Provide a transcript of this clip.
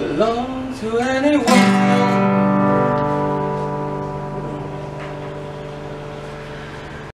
belong to anyone.